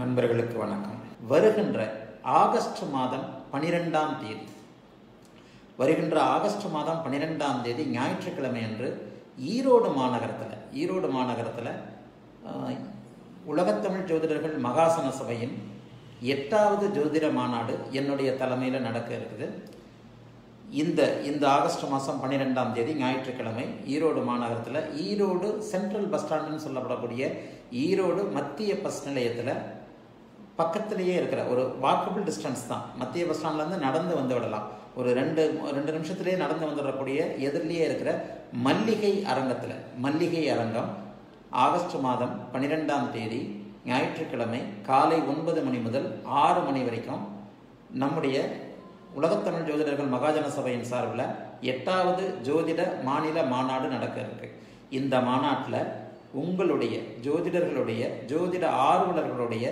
நண்பர்களுக்கு வணக்கம். வருகின்ற ஆகஸ்ட் மாதம் பனிரெண்டாம் தேதி. வருகின்ற ஆகஸ்ட் மாதம் பன்னிரெண்டாம் தேதி ஞாயிற்றுக்கிழமை அன்று ஈரோடு மாநகரத்தில் ஈரோடு மாநகரத்தில் உலகத்தமிழ் ஜோதிடர்கள் மகாசன சபையின் எட்டாவது ஜோதிட மாநாடு என்னுடைய தலைமையில் நடக்க இருக்குது. இந்த இந்த ஆகஸ்ட் மாதம் பன்னிரெண்டாம் தேதி ஞாயிற்றுக்கிழமை ஈரோடு மாநகரத்தில் ஈரோடு சென்ட்ரல் பஸ் ஸ்டாண்டுன்னு சொல்லப்படக்கூடிய ஈரோடு மத்திய பஸ் நிலையத்தில் பக்கத்திலேயே இருக்கிற ஒரு வாக்கபிள் டிஸ்டன்ஸ் தான். மத்திய பஸ் ஸ்டாண்ட்லேருந்து நடந்து வந்து விடலாம். ஒரு ரெண்டு ரெண்டு நிமிஷத்துலேயே நடந்து வந்துடக்கூடிய எதிரிலேயே இருக்கிற மல்லிகை அரங்கத்தில் மல்லிகை அரங்கம் ஆகஸ்ட் மாதம் பன்னிரெண்டாம் தேதி ஞாயிற்றுக்கிழமை காலை ஒன்பது மணி முதல் ஆறு மணி வரைக்கும் நம்முடைய உலகத்தமிழ் ஜோதிடர்கள் மகாஜன சபையின் சார்பில் எட்டாவது ஜோதிட மாநில மாநாடு நடக்க இருக்கு. இந்த மாநாட்டில் உங்களுடைய ஜோதிடர்களுடைய ஜோதிட ஆர்வலர்களுடைய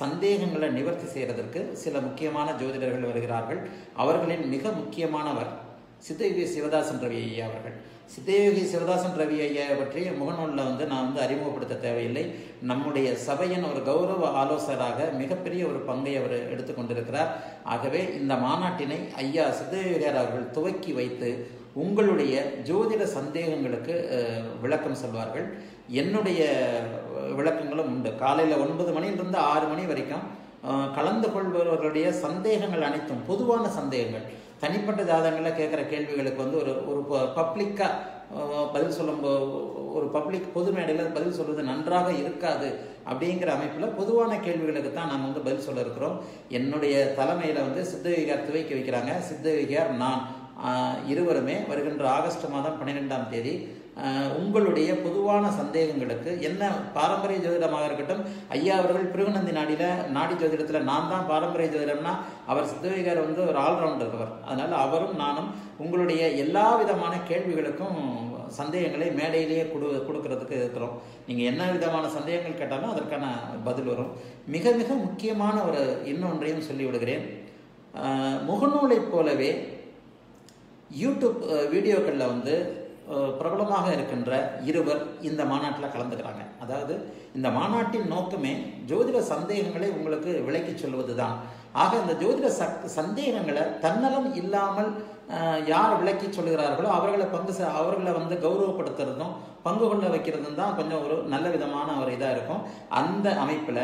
சந்தேகங்களை நிவர்த்தி செய்கிறதற்கு சில முக்கியமான ஜோதிடர்கள் வருகிறார்கள். அவர்களின் மிக முக்கியமானவர் சித்தயோகி சிவதாசன் ரவி ஐயா அவர்கள். சித்தயோகி சிவதாசன் ரவி ஐயா பற்றி முகநூலில் வந்து நான் வந்து அறிமுகப்படுத்த தேவையில்லை. நம்முடைய சபையின் ஒரு கௌரவ ஆலோசகராக மிகப்பெரிய ஒரு பங்கை அவர் எடுத்துக்கொண்டிருக்கிறார் ஆகவே இந்த மாநாட்டினை ஐயா சித்தயோகியார் அவர்கள் துவக்கி வைத்து உங்களுடைய ஜோதிட சந்தேகங்களுக்கு விளக்கம் சொல்வார்கள். என்னுடைய விளக்கங்களும் உண்டு. காலையில் ஒன்பது மணியிலிருந்து ஆறு மணி வரைக்கும் கலந்து கொள்பவர்களுடைய சந்தேகங்கள் அனைத்தும் பொதுவான சந்தேகங்கள். தனிப்பட்ட ஜாதகங்களில் கேட்குற கேள்விகளுக்கு வந்து ஒரு ஒரு பப்ளிக்காக பதில் சொல்லும் ஒரு பப்ளிக் பொது மேடையில் பதில் சொல்வது நன்றாக இருக்காது அப்படிங்கிற அமைப்பில் பொதுவான கேள்விகளுக்கு தான் நாங்கள் வந்து பதில் சொல்ல இருக்கிறோம். என்னுடைய தலைமையில் வந்து சித்தவிகார் துவைக்க வைக்கிறாங்க. சித்தவிகார் நான் இருவருமே வருகின்ற ஆகஸ்ட் மாதம் பன்னிரெண்டாம் தேதி உங்களுடைய பொதுவான சந்தேகங்களுக்கு என்ன பாரம்பரிய ஜோதிடமாக இருக்கட்டும் ஐயா அவர்கள் பிருகுநந்தி நாடியில் நாடி ஜோதிடத்தில் நான் தான் பாரம்பரிய ஜோதிடம்னா அவர் சித்தவிகார் வந்து ஒரு ஆல்ரவுண்டர் அவர். அதனால் அவரும் நானும் உங்களுடைய எல்லா விதமான கேள்விகளுக்கும் சந்தேகங்களை மேடையிலேயே கொடு கொடுக்கறதுக்கு இருக்கிறோம். நீங்கள் என்ன விதமான சந்தேகங்கள் கேட்டாலும் அதற்கான பதில் வரும். மிக மிக முக்கியமான ஒரு இன்னொன்றையும் சொல்லி விடுகிறேன் முகநூலைப் போலவே யூடியூப் வீடியோக்களில் வந்து பிரபலமாக இருக்கின்ற இருவர் இந்த மாநாட்டில் கலந்துக்கிறாங்க. அதாவது இந்த மாநாட்டின் நோக்கமே ஜோதிட சந்தேகங்களை உங்களுக்கு விளக்கிச் சொல்வது தான் ஆக இந்த ஜோதிட ச சந்தேகங்களை தன்னலம் இல்லாமல் யார் விளக்கி சொல்கிறார்களோ அவர்களை பங்கு செ- அவர்களை வந்து கௌரவப்படுத்துறதும் பங்கு கொள்ள வைக்கிறதும் தான் கொஞ்சம் ஒரு நல்ல விதமான ஒரு இதாக இருக்கும். அந்த அமைப்பில்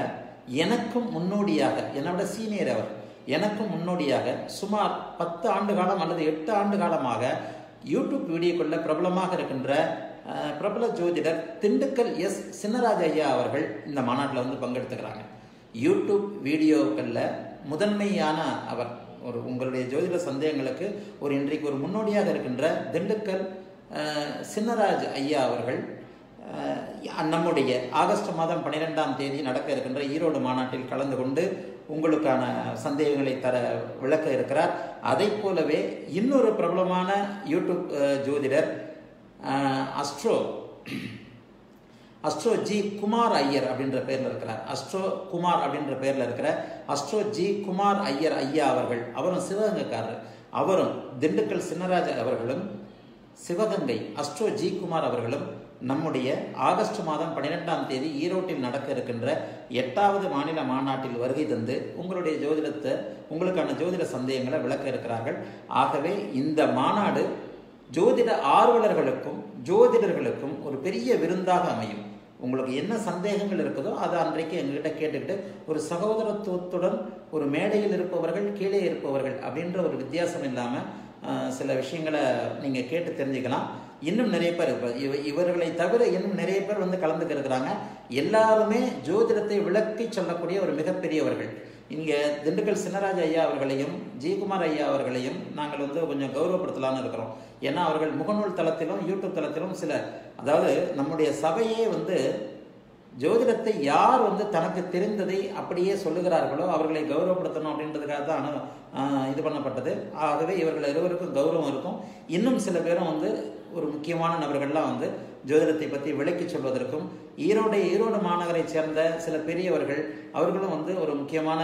எனக்கும் முன்னோடியாக என்னோட சீனியர் அவர் எனக்கும் முன்னோடியாக சுமார் பத்து ஆண்டு காலம் அல்லது எட்டு ஆண்டு காலமாக யூடியூப் வீடியோக்களில் பிரபலமாக இருக்கின்ற பிரபல ஜோதிடர் திண்டுக்கல் எஸ். சின்னராஜ ஐயா அவர்கள் இந்த மாநாட்டில் வந்து பங்கெடுத்துக்கிறாங்க. யூடியூப் வீடியோக்களில் முதன்மையான அவர் ஒரு உங்களுடைய ஜோதிட சந்தேகங்களுக்கு ஒரு இன்றைக்கு ஒரு முன்னோடியாக இருக்கின்ற திண்டுக்கல் சின்னராஜ் ஐயா அவர்கள் நம்முடைய ஆகஸ்ட் மாதம் பன்னிரெண்டாம் தேதி நடக்க இருக்கின்ற ஈரோடு மாநாட்டில் கலந்து கொண்டு உங்களுக்கான சந்தேகங்களை தர விளக்க இருக்கிறார். அதை போலவே இன்னொரு பிரபலமான யூடியூப் ஜோதிடர் astro astro G Kumar Iyer அப்படின்ற பேரில் இருக்கிறார். அஸ்ட்ரோ குமார் அப்படின்ற பேரில் இருக்கிற அஸ்ட்ரோ ஜி குமார் ஐயர் ஐயா அவர்கள் அவரும் சிவகங்கைக்காரர். அவரும் திண்டுக்கல் சின்னராஜ அவர்களும் சிவகங்கை அஸ்ட்ரோ ஜி குமார் அவர்களும் நம்முடைய ஆகஸ்ட் மாதம் பன்னிரெண்டாம் தேதி ஈரோட்டில் நடக்க இருக்கின்ற எட்டாவது மாநில மாநாட்டில் வருகை தந்து உங்களுடைய ஜோதிடத்தை உங்களுக்கான ஜோதிட சந்தேகங்களை விளக்க இருக்கிறார்கள். ஆகவே இந்த மாநாடு ஜோதிட ஆர்வலர்களுக்கும் ஜோதிடர்களுக்கும் ஒரு பெரிய விருந்தாக அமையும். உங்களுக்கு என்ன சந்தேகங்கள் இருக்குதோ அதை அன்றைக்கு எங்ககிட்ட கேட்டுக்கிட்டு ஒரு சகோதரத்துவத்துடன் ஒரு மேடையில் இருப்பவர்கள் கீழே இருப்பவர்கள் அப்படின்ற ஒரு வித்தியாசம் இல்லாமல் சில விஷயங்களை நீங்கள் கேட்டு தெரிஞ்சுக்கலாம். இன்னும் நிறைய பேர் இவ இவர்களை தவிர இன்னும் நிறைய பேர் வந்து கலந்துக்க இருக்கிறாங்க எல்லாருமே ஜோதிடத்தை விளக்கி சொல்லக்கூடிய ஒரு மிகப்பெரியவர்கள். இங்கே திண்டுக்கல் சின்னராஜ ஐயா அவர்களையும் ஜெயக்குமார் ஐயா அவர்களையும் நாங்கள் வந்து கொஞ்சம் கௌரவப்படுத்தலாம்னு இருக்கிறோம். ஏன்னா அவர்கள் முகநூல் தளத்திலும் யூடியூப் தளத்திலும் சில அதாவது நம்முடைய சபையே வந்து ஜோதிடத்தை யார் வந்து தனக்கு தெரிந்ததை அப்படியே சொல்லுகிறார்களோ அவர்களை கௌரவப்படுத்தணும் அப்படின்றதுக்காக தான் இது பண்ணப்பட்டது. ஆகவே இவர்கள் இருவருக்கும் கௌரவம் இருக்கும். இன்னும் சில பேரும் வந்து ஒரு முக்கியமான நபர்கள்லாம் வந்து ஜோதிடத்தை பற்றி விளக்கி சொல்வதற்கும் ஈரோடு ஈரோடு மாநகரை சேர்ந்த சில பெரியவர்கள் அவர்களும் வந்து ஒரு முக்கியமான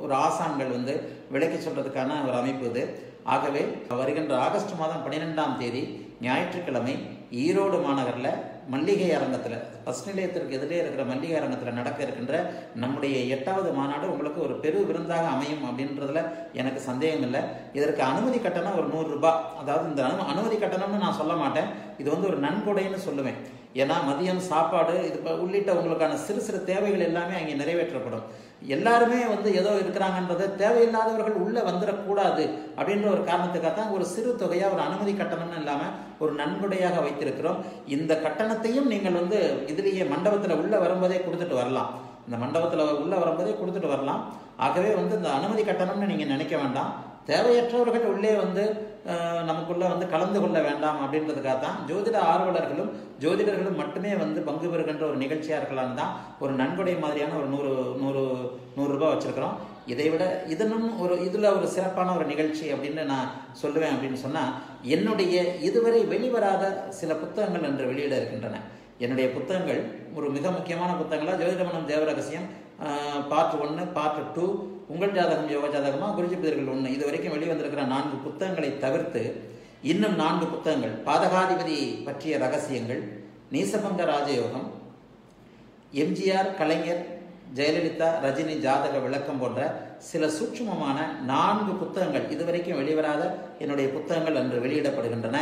ஒரு ஆசான்கள் வந்து விளக்கி சொல்கிறதுக்கான ஒரு அமைப்பு இது. ஆகவே வருகின்ற ஆகஸ்ட் மாதம் பன்னிரெண்டாம் தேதி ஞாயிற்றுக்கிழமை ஈரோடு மாநகரில் மல்லிகை அரங்கத்தில் பஸ் நிலையத்திற்கு எதிரே இருக்கிற மல்லிகை அரங்கத்தில் நடக்க இருக்கின்ற நம்முடைய எட்டாவது மாநாடு உங்களுக்கு ஒரு பெரு விருந்தாக அமையும் அப்படின்றதுல எனக்கு சந்தேகம் இல்லை. இதற்கு அனுமதி கட்டணம் ஒரு நூறுரூபா அதாவது இந்த அனுமதி கட்டணம்னு நான் சொல்ல மாட்டேன். இது வந்து ஒரு நன்கொடைன்னு சொல்லுவேன். ஏன்னா மதியம் சாப்பாடு இது உள்ளிட்ட உங்களுக்கான சிறு சிறு தேவைகள் எல்லாமே அங்கே நிறைவேற்றப்படும். எல்லாருமே வந்து ஏதோ இருக்கிறாங்கன்றது தேவையில்லாதவர்கள் உள்ளே வந்துடக்கூடாது அப்படின்ற ஒரு காரணத்துக்காக தான் ஒரு சிறு தொகையாக ஒரு அனுமதி கட்டணம்னு இல்லாமல் ஒரு நன்கொடையாக வைத்திருக்கிறோம். இந்த கட்டணத்தையும் நீங்கள் வந்து இதுலேயே மண்டபத்தில் உள்ளே வரும்போதே கொடுத்துட்டு வரலாம். இந்த மண்டபத்தில் உள்ளே வரும்போதே கொடுத்துட்டு வரலாம். ஆகவே வந்து இந்த அனுமதி கட்டணம்னு நீங்கள் நினைக்க வேண்டாம். தேவையற்றவர்கள் உள்ளே வந்து நமக்குள்ளே நமக்குள்ள வந்து கலந்து கொள்ள வேண்டாம் அப்படின்றதுக்காக தான் ஜோதிட ஆர்வலர்களும் ஜோதிடர்களும் மட்டுமே வந்து பங்கு பெறுகின்ற ஒரு நிகழ்ச்சியாக இருக்கலாம்னு தான் ஒரு நன்கொடை மாதிரியான ஒரு நூறு நூறு நூறு வச்சுருக்கிறோம். இதை விட இதனும் ஒரு இதில் ஒரு சிறப்பான ஒரு நிகழ்ச்சி அப்படின்னு நான் சொல்லுவேன் அப்படின்னு சொன்னால் என்னுடைய இதுவரை வெளிவராத சில புத்தகங்கள் என்று வெளியிட இருக்கின்றன. என்னுடைய புத்தகங்கள் ஒரு மிக முக்கியமான புத்தகங்களாக ஜோதிடமனம் தேவரகசியம் பார்ட் ஒன்று பார்ட் டூ உங்கள் ஜாதகம் யோக ஜாதகமாக குருஜிபதிர்கள் ஒன்று இது வரைக்கும் வெளிவந்திருக்கிற நான்கு புத்தகங்களை தவிர்த்து இன்னும் நான்கு புத்தகங்கள். பாதகாதிபதி பற்றிய ரகசியங்கள் நீசபங்க ராஜயோகம் எம்ஜிஆர் கலைஞர் ஜெயலலிதா ரஜினி ஜாதக விளக்கம் போன்ற சில சூட்சுமமான நான்கு புத்தகங்கள். இதுவரைக்கும் வெளிவராத என்னுடைய புத்தகங்கள் அன்று வெளியிடப்படுகின்றன.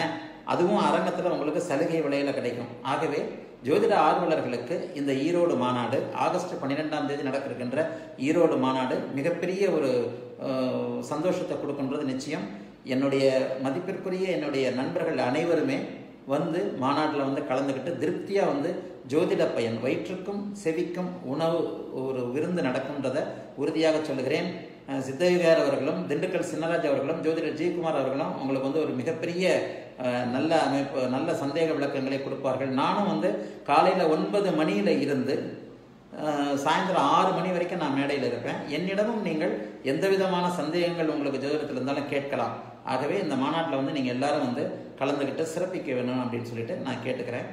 அதுவும் அரங்கத்தில் உங்களுக்கு சலுகை விலையில் கிடைக்கும். ஆகவே ஜோதிட ஆர்வலர்களுக்கு இந்த ஈரோடு மாநாடு ஆகஸ்ட் பன்னிரெண்டாம் தேதி நடக்கிருக்கின்ற ஈரோடு மாநாடு மிகப்பெரிய ஒரு சந்தோஷத்தை கொடுக்கின்றது நிச்சயம். என்னுடைய மதிப்பிற்குரிய என்னுடைய நண்பர்கள் அனைவருமே வந்து மாநாட்டில் வந்து கலந்துக்கிட்டு திருப்தியாக வந்து ஜோதிட பயன் வயிற்றுக்கும் செவிக்கும் உணவு ஒரு விருந்து நடக்கும்ன்றதை உறுதியாக சொல்லுகிறேன். அஹ் சித்தவிகார் அவர்களும் திண்டுக்கல் சின்னராஜ் அவர்களும் ஜோதிடர் ஜெயக்குமார் அவர்களும் உங்களுக்கு வந்து ஒரு மிகப்பெரிய நல்ல அமைப்பு நல்ல சந்தேக விளக்கங்களை கொடுப்பார்கள். நானும் வந்து காலையில் ஒன்பது மணியில் இருந்து சாயந்தரம் ஆறு மணி வரைக்கும் நான் மேடையில் இருப்பேன். என்னிடமும் நீங்கள் எந்த விதமான சந்தேகங்கள் உங்களுக்கு ஜோதிடத்தில் இருந்தாலும் கேட்கலாம். ஆகவே இந்த மாநாட்டில் வந்து நீங்கள் எல்லாரும் வந்து கலந்துக்கிட்டு சிறப்பிக்க வேணும் அப்படின்னு சொல்லிட்டு நான் கேட்டுக்கிறேன்.